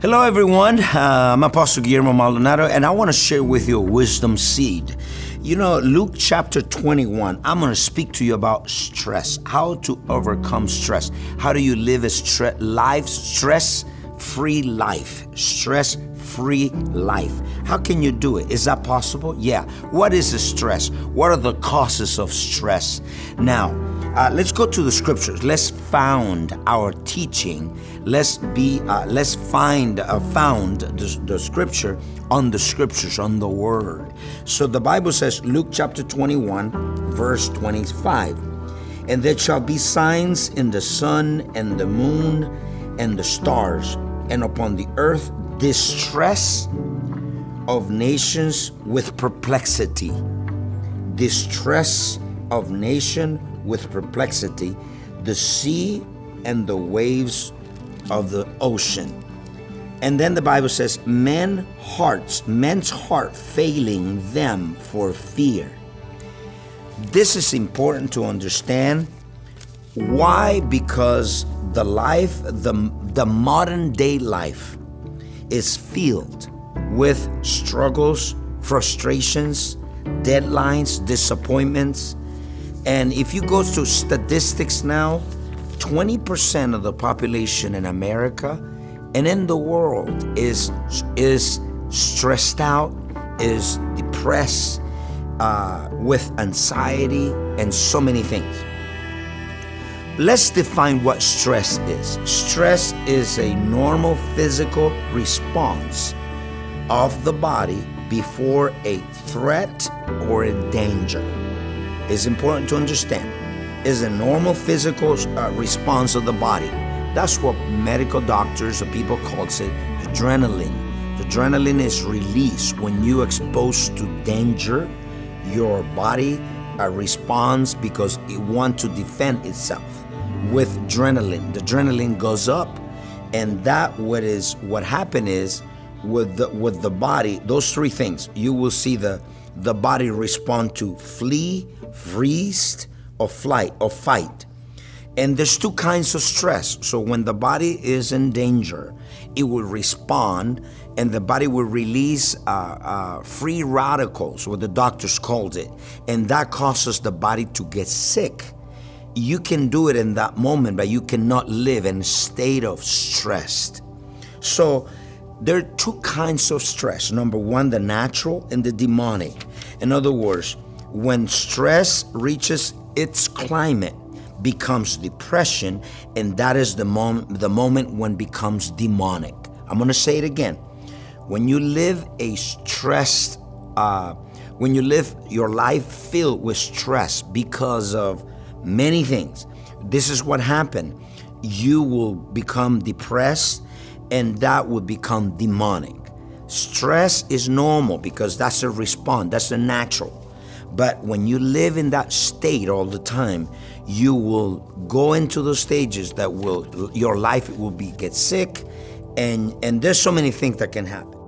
Hello, everyone. Uh, I'm Apostle Guillermo Maldonado, and I want to share with you a wisdom seed. You know, Luke chapter 21, I'm going to speak to you about stress, how to overcome stress. How do you live a stre- life, stress free life? Stress free life. How can you do it? Is that possible? Yeah. What is the stress? What are the causes of stress? Now, uh, let's go to the scriptures. Let's found our teaching. Let's be. Uh, let's find uh, found the, the scripture on the scriptures on the word. So the Bible says, Luke chapter twenty-one, verse twenty-five, and there shall be signs in the sun and the moon and the stars, and upon the earth distress of nations with perplexity. Distress of nation with perplexity, the sea and the waves of the ocean. And then the Bible says, men hearts, men's heart failing them for fear. This is important to understand. Why? Because the life, the, the modern day life, is filled with struggles, frustrations, deadlines, disappointments, and if you go to statistics now, 20% of the population in America and in the world is is stressed out, is depressed, uh, with anxiety, and so many things. Let's define what stress is. Stress is a normal physical response of the body before a threat or a danger is important to understand is a normal physical uh, response of the body. That's what medical doctors or people call it adrenaline. Adrenaline is released when you exposed to danger. Your body uh, responds because it wants to defend itself with adrenaline. The adrenaline goes up, and that what is what happened is with the with the body. Those three things you will see the the body respond to flee, freeze, or flight or fight. And there's two kinds of stress. So when the body is in danger, it will respond and the body will release uh, uh, free radicals, what the doctors called it. And that causes the body to get sick. You can do it in that moment, but you cannot live in a state of stress. So there are two kinds of stress. Number one, the natural and the demonic. In other words, when stress reaches its climate, becomes depression, and that is the moment the moment when becomes demonic. I'm gonna say it again. When you live a stressed, uh, when you live your life filled with stress because of many things, this is what happened. You will become depressed and that would become demonic. Stress is normal because that's a response, that's a natural. But when you live in that state all the time, you will go into those stages that will your life will be get sick and and there's so many things that can happen.